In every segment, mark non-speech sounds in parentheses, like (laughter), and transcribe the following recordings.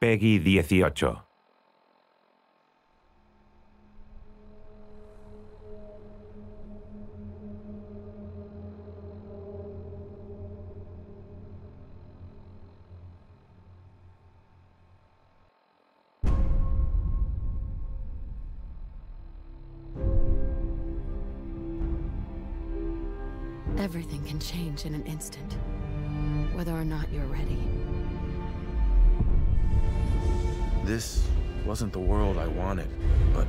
Peggy 18. Everything can change in an instant, whether or not you're ready. This wasn't the world I wanted, but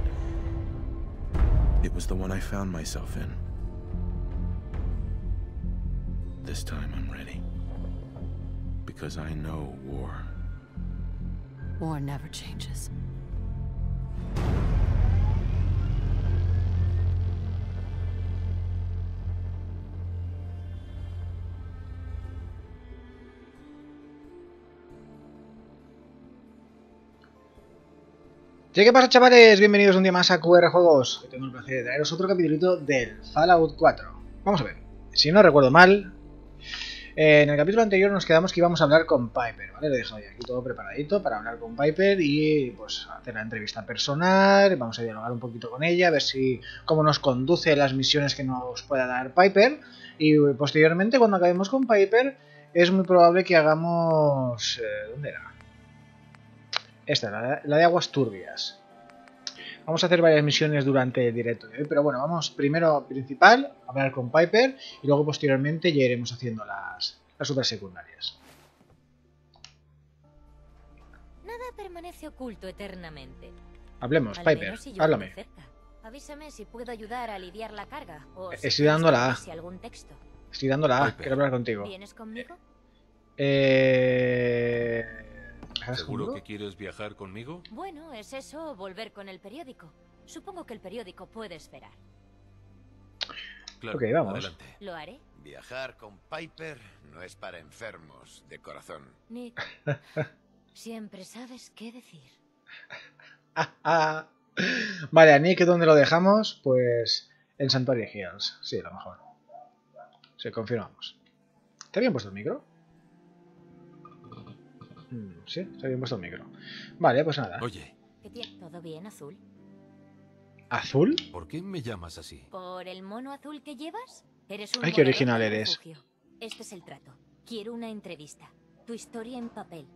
it was the one I found myself in. This time I'm ready. Because I know war. War never changes. ¿Sí, ¿Qué pasa chavales? Bienvenidos un día más a QR Juegos. Hoy tengo el placer de traeros otro capítulo del Fallout 4. Vamos a ver, si no recuerdo mal, eh, en el capítulo anterior nos quedamos que íbamos a hablar con Piper, ¿vale? Lo he dejado ya aquí todo preparadito para hablar con Piper y pues hacer la entrevista personal, vamos a dialogar un poquito con ella, a ver si cómo nos conduce las misiones que nos pueda dar Piper y posteriormente cuando acabemos con Piper es muy probable que hagamos... eh, ¿Dónde era? Esta, la, la de aguas turbias. Vamos a hacer varias misiones durante el directo de hoy, pero bueno, vamos primero principal, a hablar con Piper y luego posteriormente ya iremos haciendo las, las otras secundarias. Nada permanece oculto eternamente. Hablemos, Al Piper, si háblame. vivo cerca. Avísame si puedo ayudar a lidiar la carga. O si Estoy dando la A. algún texto. Estoy dando la A, Piper. quiero hablar contigo. ¿Vienes conmigo? Eh... ¿estás ¿Seguro conmigo? que quieres viajar conmigo? Bueno, es eso o volver con el periódico. Supongo que el periódico puede esperar. Claro. Ok, vamos. Adelante. Lo haré. Viajar con Piper no es para enfermos de corazón. Nick, (laughs) siempre sabes qué decir. (laughs) Vale, a Nick, ¿dónde lo dejamos? Pues en Santuario Hills. Sí, a lo mejor. Sí, confirmamos. ¿Está bien puesto el micro? Mm, Sí, está bien puesto el micro. Vale, pues nada. Oye, ¿Qué tiene? ¿Todo bien, azul? ¿Azul? ¿por qué me llamas así? ¿Por el mono azul que llevas? Eres un Ay, qué original eres. Este es el trato. Quiero una entrevista. Tu historia en papel.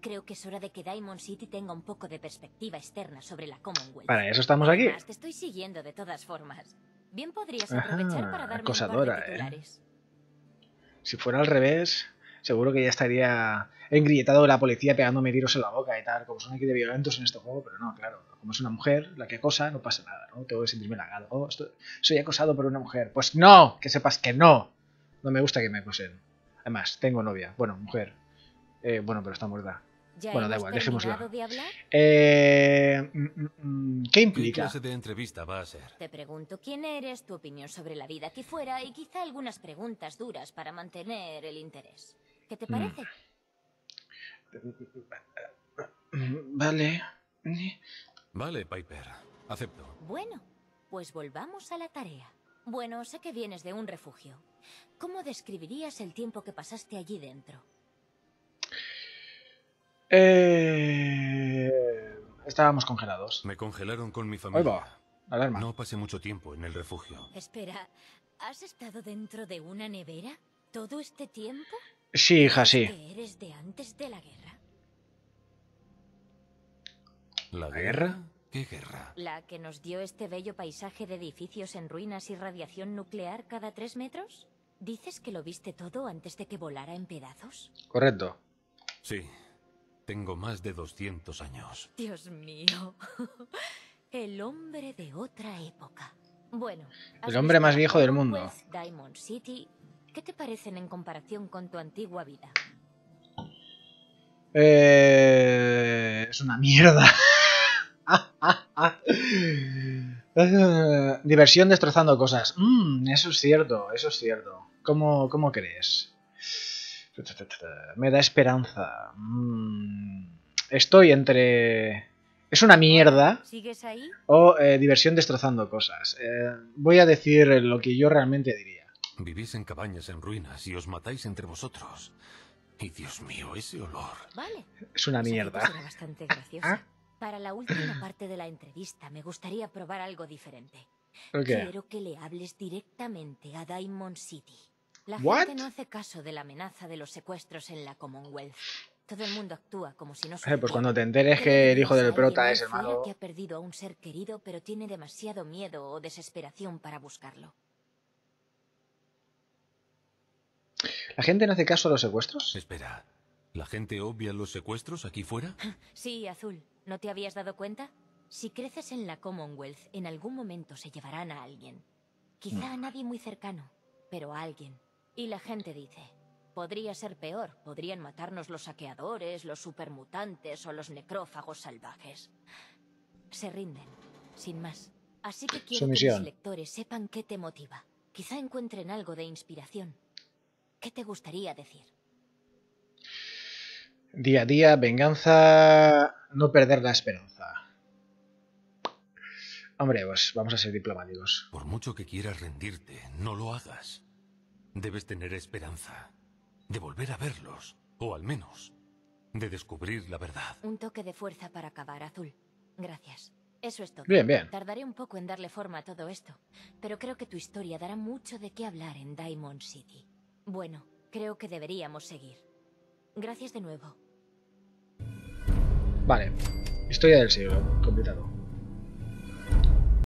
Creo que es hora de que Diamond City tenga un poco de perspectiva externa sobre la Commonwealth. Para eso estamos aquí. Además, te estoy siguiendo de todas formas. Bien podrías aprovechar Ajá, para darme acosadora, un par de ¿eh? Si fuera al revés, seguro que ya estaría engrilletado la policía pegándome tiros en la boca y tal, como son aquí de violentos en este juego, pero no, claro, como es una mujer la que acosa, no pasa nada, ¿no? Tengo que sentirme halagado. Oh, esto- soy acosado por una mujer. Pues no, que sepas que no. No me gusta que me acosen. Además, tengo novia, bueno, mujer. Eh, bueno, pero está muerta. ¿Ya Bueno, da igual, dejémoslo. de? Eh, mm, mm, mm, ¿Qué ¿Qué implica? clase de entrevista va a ser? Te pregunto quién eres, tu opinión sobre la vida aquí fuera y quizá algunas preguntas duras para mantener el interés. ¿Qué te Mm. parece? Vale. Vale, Piper. Acepto. Bueno, pues volvamos a la tarea. Bueno, sé que vienes de un refugio. ¿Cómo describirías el tiempo que pasaste allí dentro? Eh, estábamos congelados. Me congelaron con mi Ahí familia. va, alarma. No pasé mucho tiempo en el refugio. Espera, ¿has estado dentro de una nevera todo este tiempo? Sí, hija, sí. ¿Que eres de antes de la guerra? ¿La guerra? ¿Qué guerra? ¿La que nos dio este bello paisaje de edificios en ruinas y radiación nuclear cada tres metros? ¿Dices que lo viste todo antes de que volara en pedazos? Correcto. Sí. Tengo más de 200 años. Dios mío. (laughs) El hombre de otra época. Bueno, El hombre más viejo del mundo. Diamond City. ¿Qué te parecen en comparación con tu antigua vida? Eh, es una mierda. (laughs) Diversión destrozando cosas. Mm, eso es cierto, eso es cierto. ¿Cómo, cómo crees? Me da esperanza. Mm, estoy entre... Es una mierda ¿Sigues ahí? o eh, diversión destrozando cosas. Eh, voy a decir lo que yo realmente diría. Vivís en cabañas en ruinas y os matáis entre vosotros. Y Dios mío, ese olor. Vale. Es una mierda. será bastante graciosa. ¿Ah? Para la última parte de la entrevista me gustaría probar algo diferente. ¿Por qué? Quiero que le hables directamente a Diamond City. La What? gente no hace caso de la amenaza de los secuestros en la Commonwealth. Todo el mundo actúa como si no Eh, pues cuando te enteres que el hijo del prota es el malo. que ha perdido a un ser querido, pero tiene demasiado miedo o desesperación para buscarlo. ¿La gente no hace caso a los secuestros? Espera, ¿la gente obvia los secuestros aquí fuera? (laughs) Sí, Azul. ¿No te habías dado cuenta? Si creces en la Commonwealth, en algún momento se llevarán a alguien. Quizá a nadie muy cercano, pero a alguien. Y la gente dice, podría ser peor. Podrían matarnos los saqueadores, los supermutantes o los necrófagos salvajes. Se rinden, sin más. Así que quiero que mis lectores sepan qué te motiva. Quizá encuentren algo de inspiración. ¿Qué te gustaría decir? Día a día, venganza, no perder la esperanza. Hombre, pues vamos a ser diplomáticos. Por mucho que quieras rendirte, no lo hagas. Debes tener esperanza de volver a verlos, o al menos de descubrir la verdad. Un toque de fuerza para acabar, Azul. Gracias. Eso es todo. Bien, bien. Tardaré un poco en darle forma a todo esto, pero creo que tu historia dará mucho de qué hablar en Diamond City. Bueno, creo que deberíamos seguir. Gracias de nuevo. Vale. Historia del siglo. Completado.